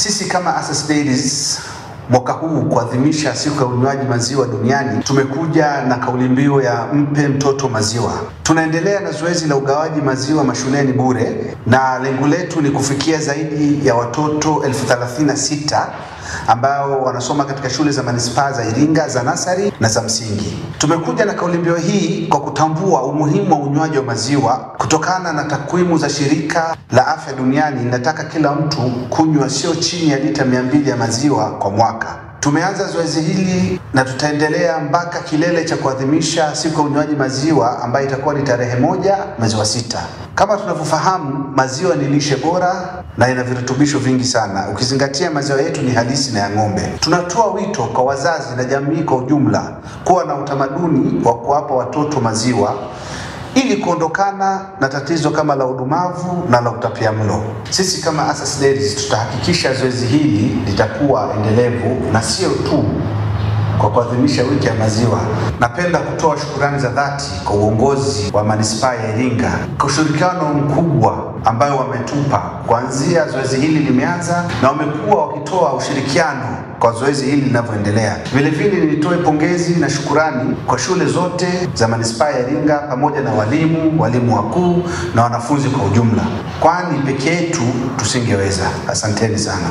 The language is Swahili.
Sisi kama Access Dairies mwaka huu kuadhimisha siku ya unywaji maziwa duniani tumekuja na kauli mbiu ya mpe mtoto maziwa. Tunaendelea na zoezi la ugawaji maziwa mashuleni bure na lengo letu ni kufikia zaidi ya watoto elfu thelathini na sita ambao wanasoma katika shule za manispaa za Iringa za nasari na za msingi. Tumekuja na kauli mbiu hii kwa kutambua umuhimu wa unywaji wa maziwa kutokana na takwimu za shirika la afya duniani inataka kila mtu kunywa sio chini ya lita mia mbili ya maziwa kwa mwaka. Tumeanza zoezi hili na tutaendelea mpaka kilele cha kuadhimisha siku ya unywaji maziwa ambayo itakuwa ni tarehe moja mwezi wa sita. Kama tunavyofahamu, maziwa ni lishe bora na ina virutubisho vingi sana, ukizingatia maziwa yetu ni halisi na ya ng'ombe. Tunatoa wito kwa wazazi na jamii kwa ujumla kuwa na utamaduni wa kuwapa watoto maziwa ili kuondokana na tatizo kama la udumavu na la utapia mlo. Sisi kama Asas Dairies tutahakikisha zoezi hili litakuwa endelevu na sio tu kwa kuadhimisha wiki ya maziwa. Napenda kutoa shukurani za dhati kwa uongozi wa manispaa ya Iringa kwa ushirikiano mkubwa ambayo wametupa kuanzia zoezi hili limeanza, na wamekuwa wakitoa ushirikiano kwa zoezi hili linavyoendelea. Vilevile vile nitoe pongezi na shukurani kwa shule zote za manispaa ya Iringa pamoja na walimu, walimu wakuu na wanafunzi kwa ujumla, kwani peke yetu tusingeweza. Asanteni sana.